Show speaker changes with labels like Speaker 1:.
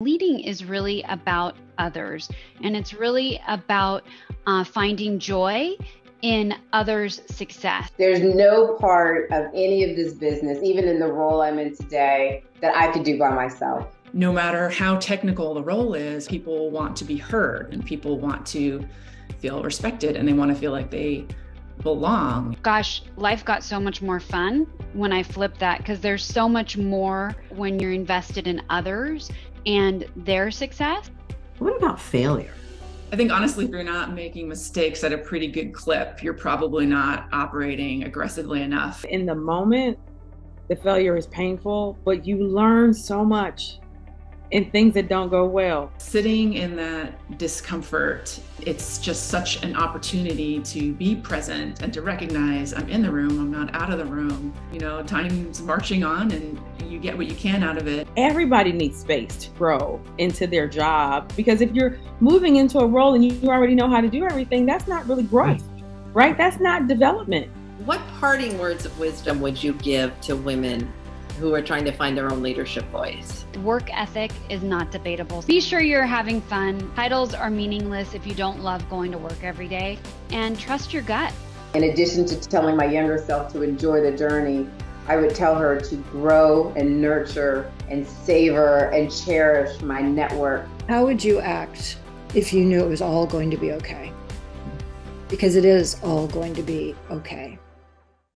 Speaker 1: Leading is really about others, and it's really about uh, finding joy in others' success.
Speaker 2: There's no part of any of this business, even in the role I'm in today, that I could do by myself.
Speaker 3: No matter how technical the role is, people want to be heard and people want to feel respected and they want to feel like they belong.
Speaker 1: Gosh, life got so much more fun when I flipped that because there's so much more when you're invested in others and their success.
Speaker 4: What about failure?
Speaker 3: I think honestly, if you're not making mistakes at a pretty good clip, you're probably not operating aggressively enough.
Speaker 5: In the moment, the failure is painful, but you learn so much in things that don't go well.
Speaker 3: Sitting in that discomfort, it's just such an opportunity to be present and to recognize I'm in the room, I'm not out of the room. You know, time's marching on and you get what you can out of it.
Speaker 5: Everybody needs space to grow into their job because if you're moving into a role and you already know how to do everything, that's not really growth, right? That's not development.
Speaker 4: What parting words of wisdom would you give to women who are trying to find their own leadership voice.
Speaker 1: Work ethic is not debatable. Be sure you're having fun. Titles are meaningless if you don't love going to work every day. And trust your gut.
Speaker 2: In addition to telling my younger self to enjoy the journey, I would tell her to grow and nurture and savor and cherish my network.
Speaker 6: How would you act if you knew it was all going to be okay? Because it is all going to be okay.